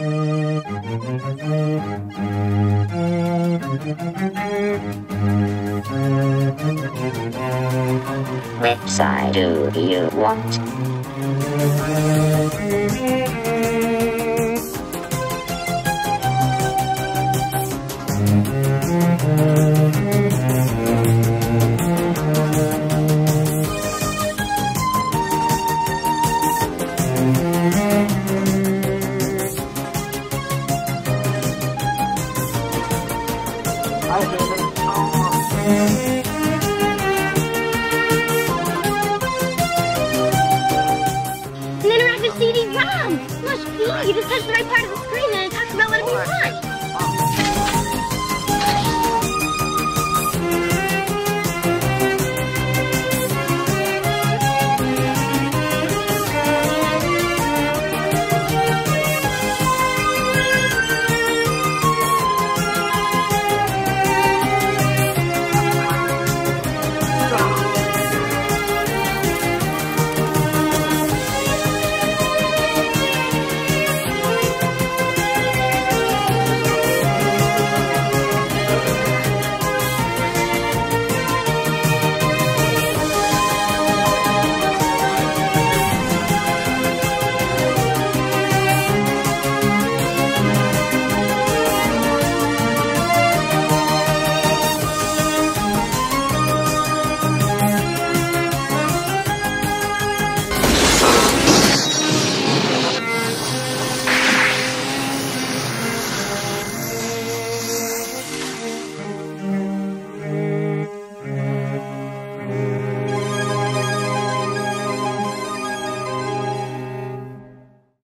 Which side do you want? An interactive CD-ROM! Must be! You just touch the right part of the screen